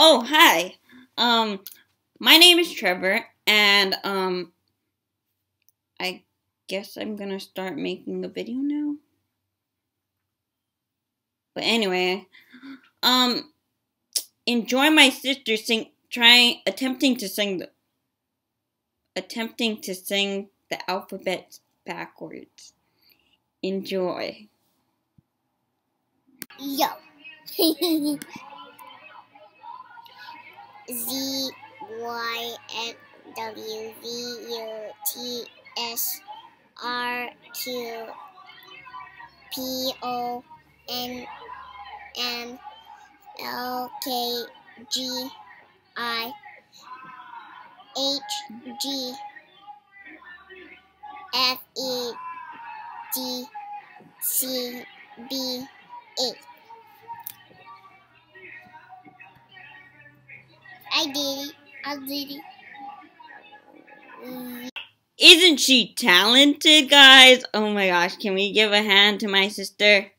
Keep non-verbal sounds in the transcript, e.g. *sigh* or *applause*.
Oh, hi. Um, my name is Trevor, and um, I guess I'm gonna start making a video now. But anyway, um, enjoy my sister sing, trying, attempting to sing the, attempting to sing the alphabet backwards. Enjoy. Yo. *laughs* Z Y N W V U T S R Q P O N N L K G I H G F E D C B A. I did it. I did Isn't she talented, guys? Oh my gosh, can we give a hand to my sister?